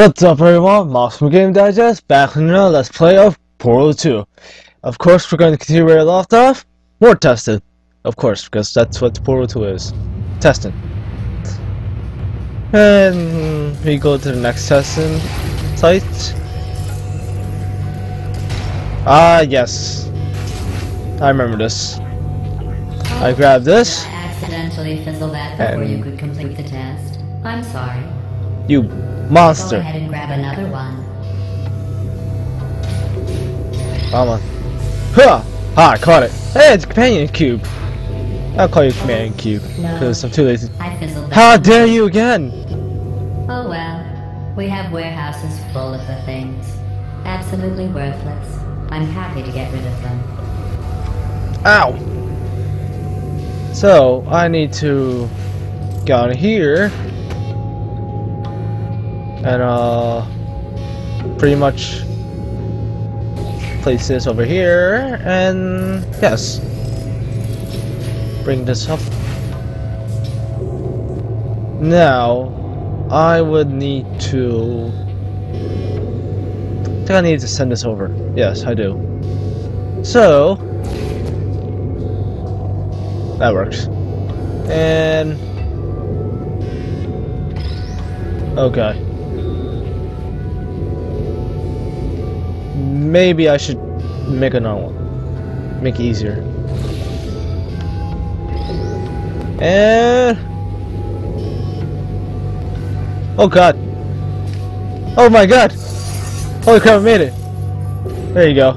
What's up everyone, Maximum Game Digest, back with another Let's Play of Portal 2. Of course, we're going to continue where I left off, more testing. Of course, because that's what Portal 2 is. Testing. And we go to the next testing site. Ah, yes. I remember this. I grabbed this. I accidentally fizzled that before you could complete the test. I'm sorry. You Go monster. ahead and grab another one. Come on. Huh! Ah, I caught it. Hey, it's a companion cube. I'll call you companion cube, No. because I'm too lazy. I fizzled that. How dare you again! Oh well. We have warehouses full of the things. Absolutely worthless. I'm happy to get rid of them. Ow! So, I need to go here and uh pretty much place this over here and yes bring this up now I would need to I think I need to send this over yes I do so that works. And okay. Maybe I should make another one. Make it easier. And Oh god. Oh my god. Holy crap, I made it. There you go.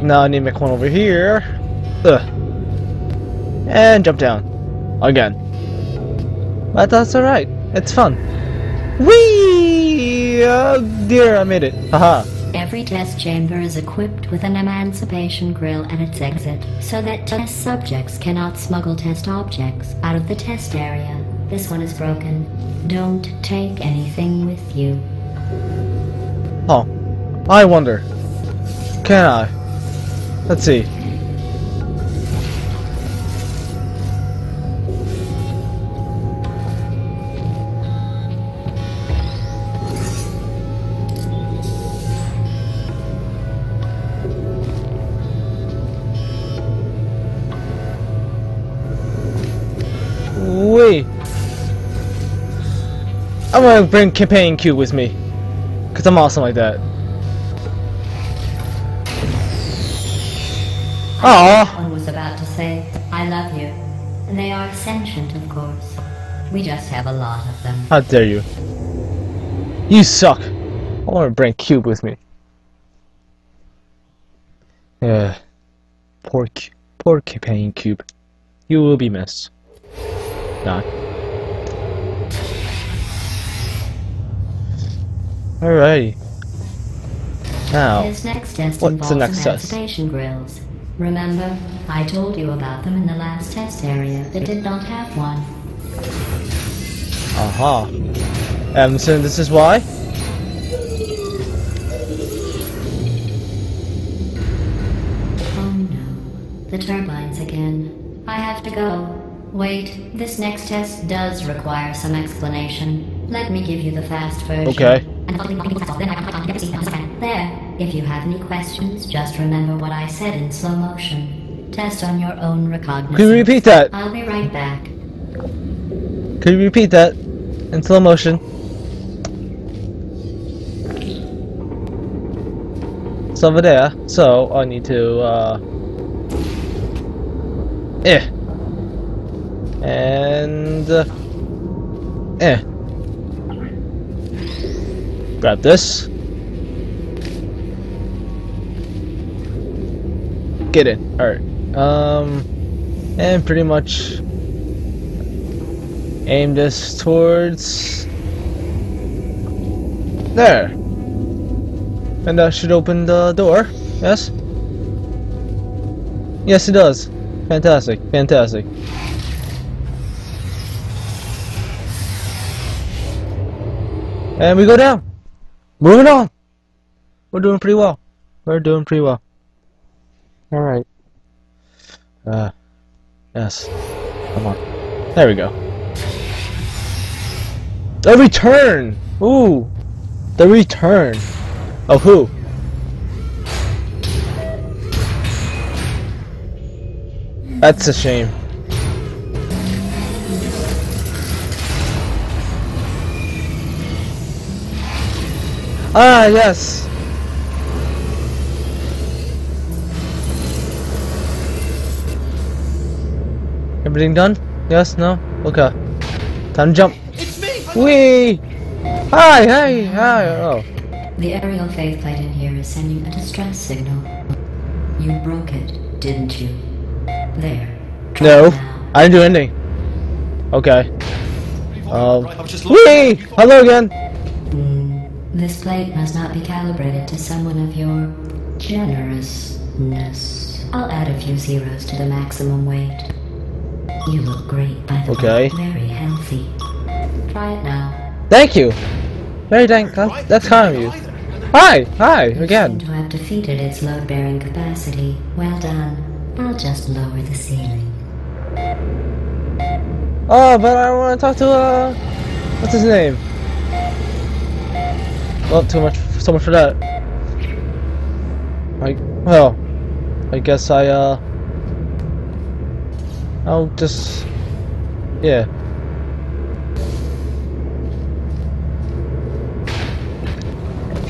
Now I need to make one over here. Ugh. And jump down. Again. But that's alright. It's fun. Whee! Dear, I made it. Haha. Every test chamber is equipped with an emancipation grill at its exit, so that test subjects cannot smuggle test objects out of the test area. This one is broken. Don't take anything with you. Oh. I wonder. Can I? Let's see. I'm gonna bring Companion Cube with me. Cause I'm awesome like that. Aww. One was about to say, I love you. And They are sentient, of course. We just have a lot of them. How dare you? You suck. I want to bring Cube with me. Yeah. Poor, poor Companion Cube. You will be missed. Not. Alrighty. Now, This next test What's the next test? grills. Remember, I told you about them in the last test area that did not have one. aha. Um, so this is why? Oh no, the turbines again. I have to go. Wait, this next test does require some explanation. Let me give you the fast version. Okay. There. If you have any questions, just remember what I said in slow motion. Test on your own recognizance. Can you repeat that? I'll be right back. Can you repeat that in slow motion? It's over there, so I need to, uh... Eh. And... Uh, eh. Grab this. Get in. Alright. Um... And pretty much aim this towards there. And that should open the door. Yes? Yes it does. Fantastic. Fantastic. And we go down moving on we're doing pretty well we're doing pretty well all right uh yes come on there we go The return! Ooh, the return. Of who? That's a shame. Ah, yes. Everything done? Yes? No? Okay. Time to jump. It's me! Wee! Hi, hi, hi. Oh. The aerial faith plate in here is sending a distress signal. You broke it, didn't you? There. Try No, now. I didn't do anything. Okay. Um. Right, I was just looking. Wee! Hello again. This plate must not be calibrated to someone of your generousness. I'll add a few zeros to the maximum weight. You look great, by the Okay. way. Very healthy. Try it now. Thank you. Very thank. That, Right, that's kind of you. Hi, hi You seem again. to have defeated its load-bearing capacity. Well done. I'll just lower the ceiling. Oh, but I want to talk to uh, what's his name? Well, too much, so much for that. I well, I guess I uh, I'll just yeah.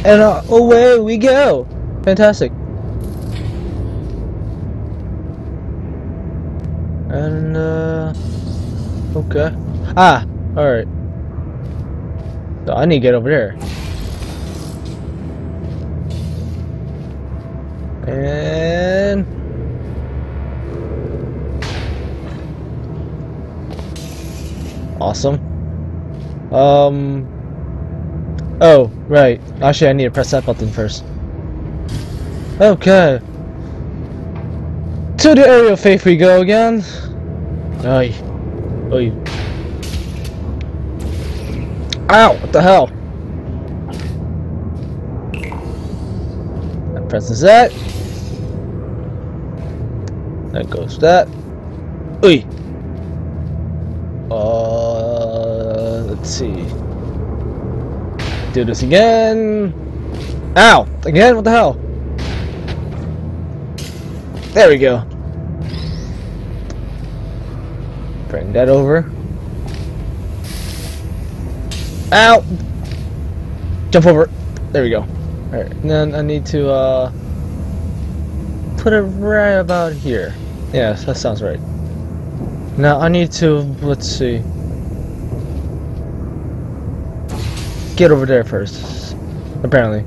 And uh, away we go. Fantastic. And uh, okay. Ah, all right. So I need to get over there. And awesome. Um. Oh, right. Actually, I need to press that button first. Okay. To the aerial faith we go again. Oy. Oy. Ow! What the hell? That presses that. Goes that. Oy. Uh, let's see. Do this again. Ow! Again? What the hell? There we go. Bring that over. Ow! Jump over. There we go. Alright, then I need to, uh... Put it right about here. Yes, that sounds right. Now I need to, let's see. Get over there first. Apparently.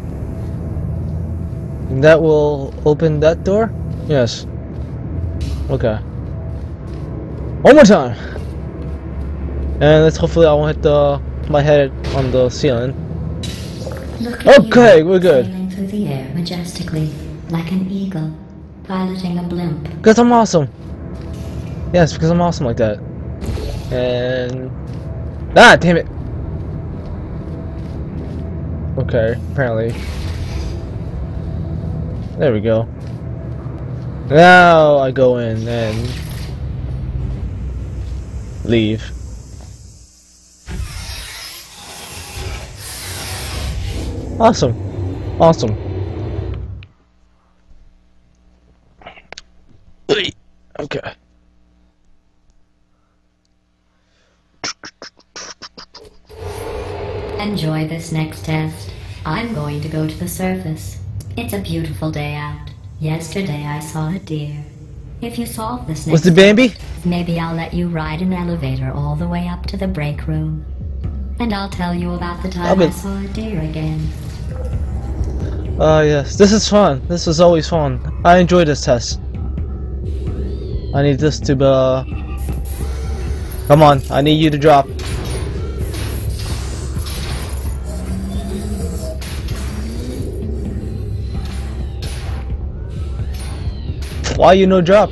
And that will open that door? Yes. Okay. One more time! And let's hopefully I won't hit the my head on the ceiling. Look at Okay, we're good. Sailing through the air majestically, like an eagle, piloting a blimp. Because I'm awesome. Yes, because I'm awesome like that. And ah, damn it. Okay, apparently. There we go. Now I go in and leave. Awesome. Awesome. Okay. Enjoy this next test. I'm going to go to the surface. It's a beautiful day out. Yesterday I saw a deer. If you solve this next Was the baby? maybe I'll let you ride an elevator all the way up to the break room. And I'll tell you about the time I saw a deer again. Oh yes, this is fun. This is always fun. I enjoy this test. I need this to be. Uh... Come on, I need you to drop. Why you no drop?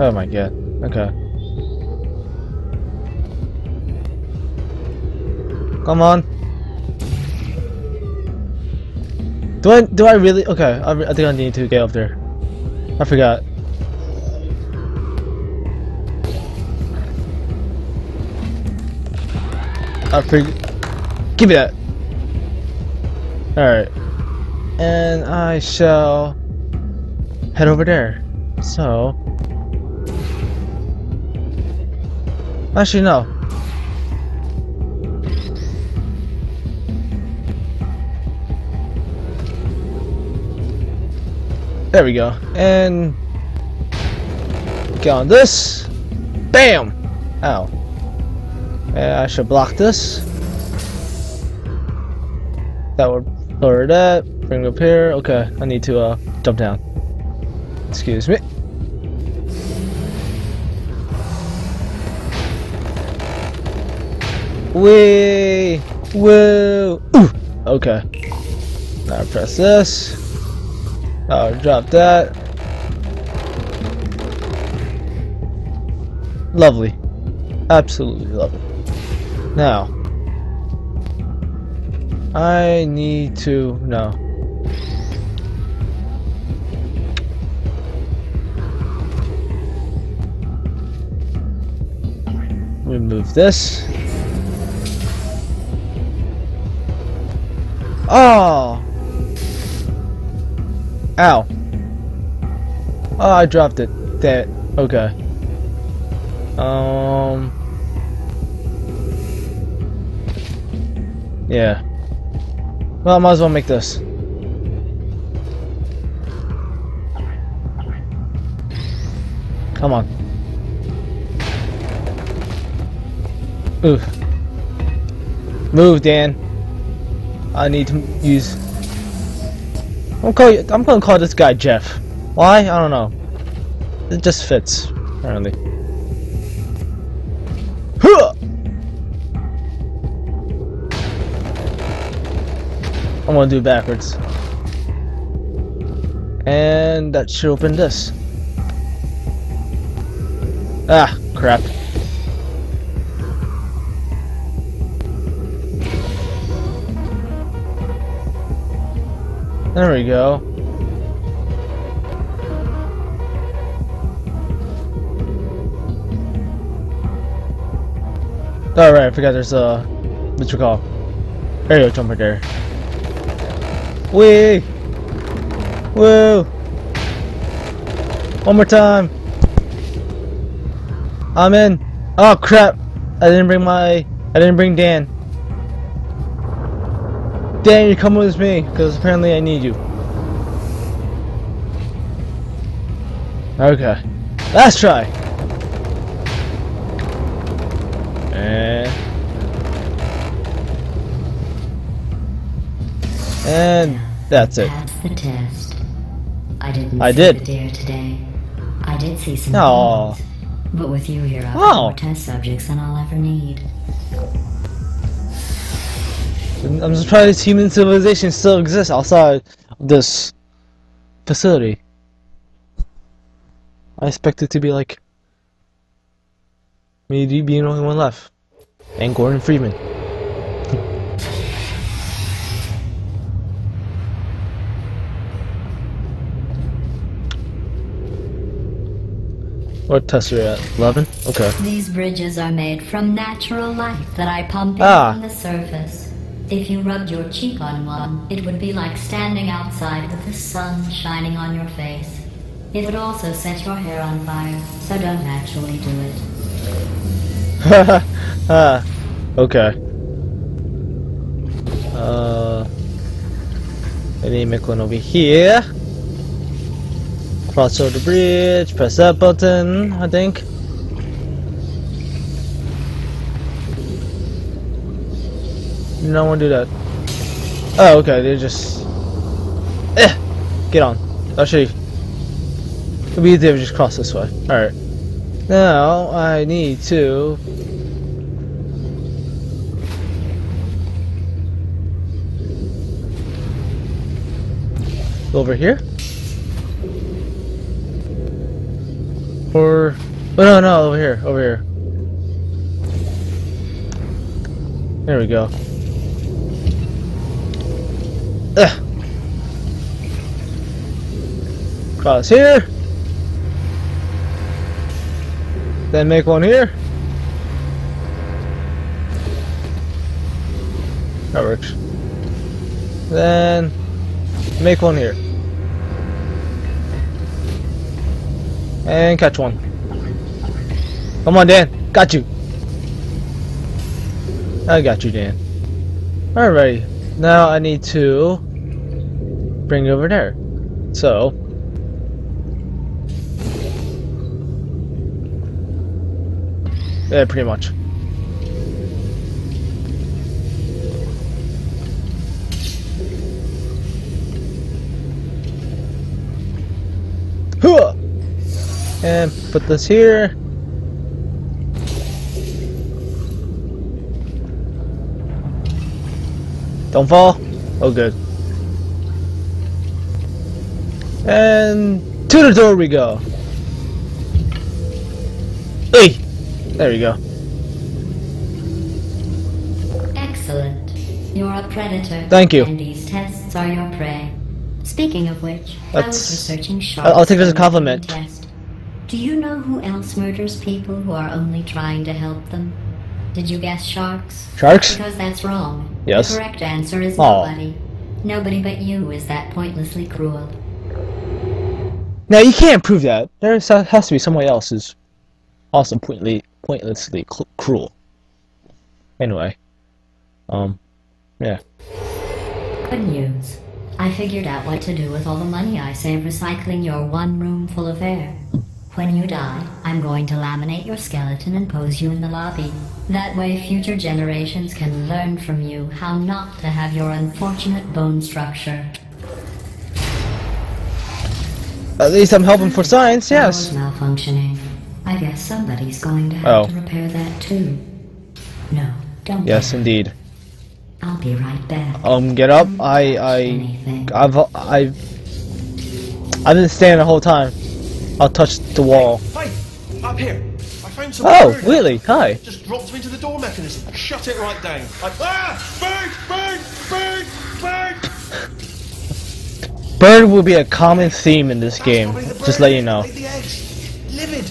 Oh my god. Okay. Come on. Do I do I really? Okay, I, I think I need to get up there. I forgot. I forget. Give me that. Alright. And I shall head over there. So. Actually, no. There we go. And get on this. Bam! Ow. I should block this. That would lower that. Bring it up here. Okay, I need to uh, jump down. Excuse me. Wee! Woo! Ooh! Okay. Now press this. I'll drop that. Lovely. Absolutely lovely. Now. I need to... No. Remove this. Oh! Ow. Oh, I dropped it. That. Okay. Um. Yeah. Well, I might as well make this. Come on. Oof. Move, Dan. I need to use. I'm call you, I'm gonna call this guy Jeff. Why? I don't know. It just fits, apparently. I'm gonna do backwards. And that should open this. Ah, crap. There we go. Oh I forgot there's a what you call aerial jumper there. Wee! Woo! One more time. I'm in. Oh crap! I didn't bring my. I didn't bring Dan. Dan, you come with me, because apparently I need you. Okay. Last try. And... And that's it. Pass the test. I didn't I see did. the deer today. I did see some Aw. humans, But with you here, I've Oh. got more test subjects than I'll ever need. I'm surprised human civilization still exists outside of this facility. I expect it to be like me being the only one left. And Gordon Freeman. what test are you at? 11? Okay. These bridges are made from natural light that I pump in Ah. from the surface. If you rubbed your cheek on one, it would be like standing outside with the sun shining on your face. It would also set your hair on fire, so don't actually do it. ah, okay. Uh, I need make one over here. Cross over the bridge, press that button, I think. No one do that. Oh, okay, they just... Eh! Get on. I'll show you. It'll be easier if just cross this way. Alright. Now, I need to... Over here? Or... Oh, no, no, over here, over here. There we go. Cross here. Then make one here. That works. Then make one here. And catch one. Come on, Dan. Got you. I got you, Dan. Alright. Now I need to bring it over there. So. Yeah, pretty much. Huh! And put this here. Don't fall. Oh, good. And to the door we go. Hey! There you go. Excellent. You're a predator. Thank you. And these tests are your prey. Speaking of which, I was researching sharks. I'll, I'll take it as a compliment. Test. Do you know who else murders people who are only trying to help them? Did you guess sharks? Sharks? Because that's wrong. Yes. The correct answer is Aw. nobody. Nobody but you is that pointlessly cruel. Now you can't prove that. There has to be somebody else who's also pointly, pointlessly cruel. Anyway, um, yeah. Good news. I figured out what to do with all the money I save recycling your one room full of air. When you die, I'm going to laminate your skeleton and pose you in the lobby. That way, future generations can learn from you how not to have your unfortunate bone structure. At least I'm helping for science. Yes. Malfunctioning. I guess somebody's going to have Oh. to repair that too. No, don't. Yes, worry. indeed. I'll be right back. Um, get up. I, I, Anything. I've, I've, I've been standing the whole time. I'll touch the wall. Hey, up here. I found some. Oh, bird. really? Hi. Just dropped into the door mechanism. Shut it right down. I, ah! Bird! Bird! Bird! Bird! Bird will be a common theme in this That's game. the Just let you know. The eggs. Livid.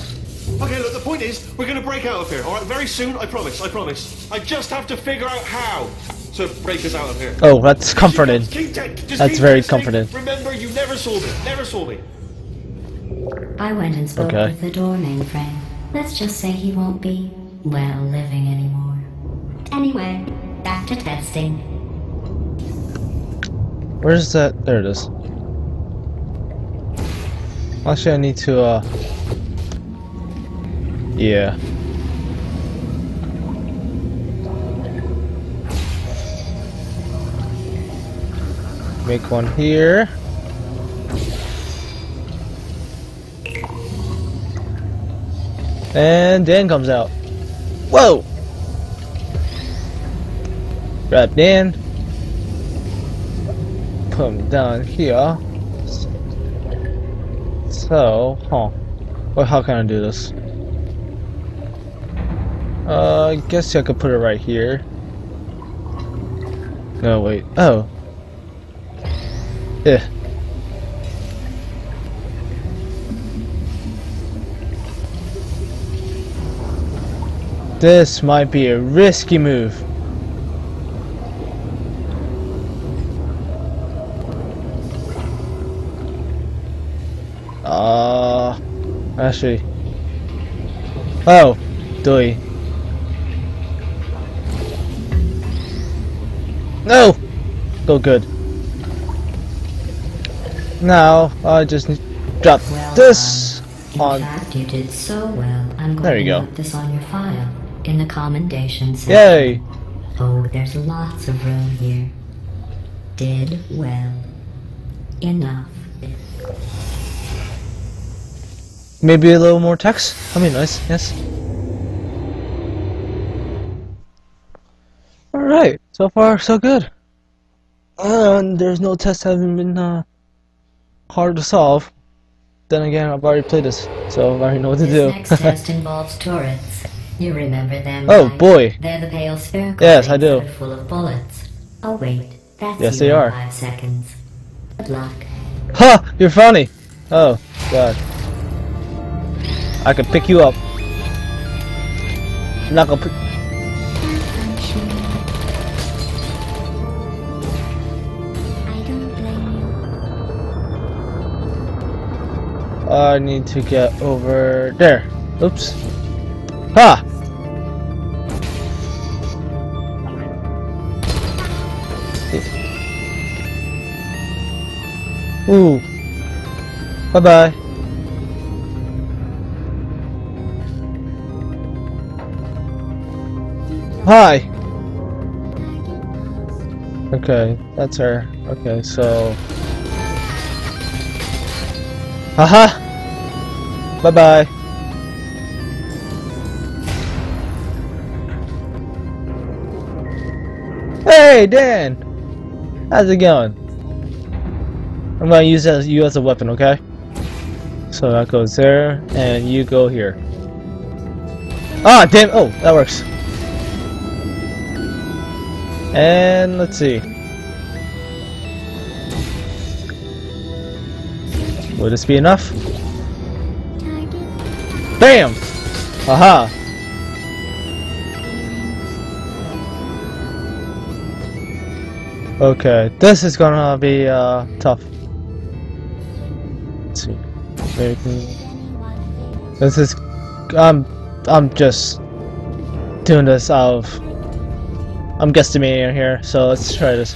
Okay, look, the point is, we're gonna break out of here, alright? Very soon, I promise, I promise. I just have to figure out how to break us out of here. Oh, that's comforting. Keep te- just That's keep very texting. comforting. Remember, you never saw me. Never saw me. I went and spoke Okay. with the door mainframe. Let's just say he won't be, well, living anymore. Anyway, back to testing. Where's that? There it is. Actually, I need to, uh... Yeah. Make one here. And Dan comes out. Whoa! Grab Dan. Put him down here. So, huh. Well, how can I do this? Uh, I guess I could put it right here. No, wait. Oh. Yeah. This might be a risky move. Uh, actually. Oh, doy. No! Go good. Now, I just need to drop Well uh, this In on. fact, you did so well. I'm going There you to go. note this on your file in the commendation section. Yay! Oh, there's lots of room here. Did well. Enough. Maybe a little more text? That'd be nice, yes. Alright, so far so good. And there's no tests having been uh, hard to solve. Then again, I've already played this, so I already know what to This do. next test involves turrets. You remember them? Oh, right? boy. They're the pale spherical Yes, I do. full of bullets. Oh wait, that's Yes, they in are. Five seconds. Good luck. ha! You're funny! Oh, God. I can pick you up. I'm not gonna I need to get over there. Oops. Ha! Ooh. Bye bye. Hi. Okay, that's her. Okay, so. Haha. Bye bye. Hey, Dan. How's it going? I'm gonna use you as a weapon, okay? So that goes there, and you go here. Ah, damn! Oh, that works. And let's see. Will this be enough? Bam! Aha! Okay, this is gonna be uh, tough. Let's see. Maybe. This is. I'm. I'm just doing this out of. I'm guesstimating here, so let's try this.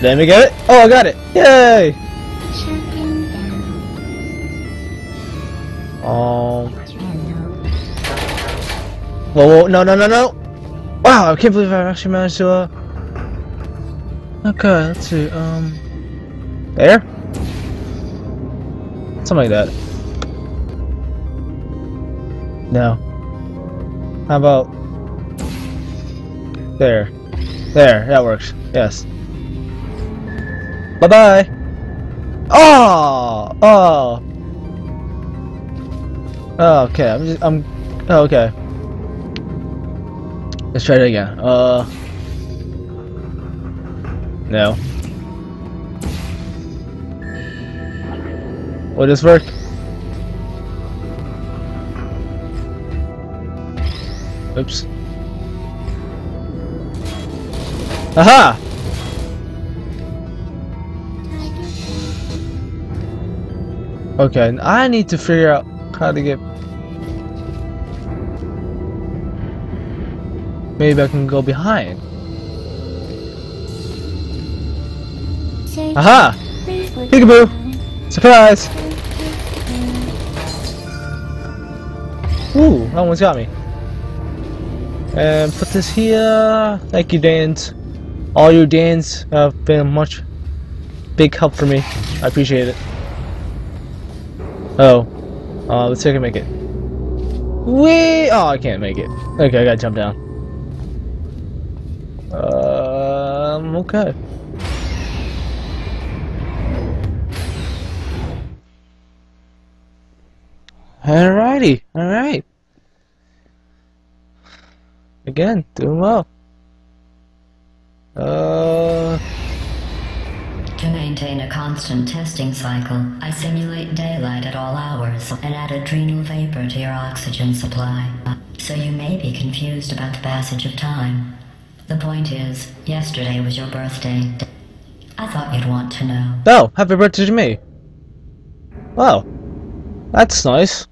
Let me get it. Oh, I got it! Yay! Um. Whoa, whoa, no, no, no, no! Wow, I can't believe I actually managed to, uh... Okay, let's see, um... There? Something like that. No. How about... There. There, that works. Yes. Bye-bye! Oh! Oh! Oh, okay, I'm just, I'm... Oh, okay. Let's try it again. Uh... No. Will this work? Oops. Aha! Okay, I need to figure out how to get... Maybe I can go behind. Aha! Peekaboo! Surprise! Ooh, that one's got me. And put this here. Thank you, Dans. All your Dans have been much big help for me. I appreciate it. Oh. Uh, let's see if I can make it. Wee! Oh, I can't make it. Okay, I gotta jump down. Um, okay. Alrighty, alright. Again, doing well. Uh, maintain a constant testing cycle, I simulate daylight at all hours and add adrenal vapor to your oxygen supply. So you may be confused about the passage of time. The point is, yesterday was your birthday. I thought you'd want to know. oh, happy birthday to me. Wow, that's nice.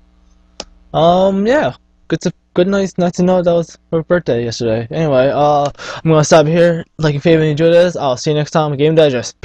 Um, yeah, good to good nice, nice to know that was her birthday yesterday. Anyway, uh, I'm gonna stop here. Like and favorite, enjoy this. I'll see you next time. Game Digest.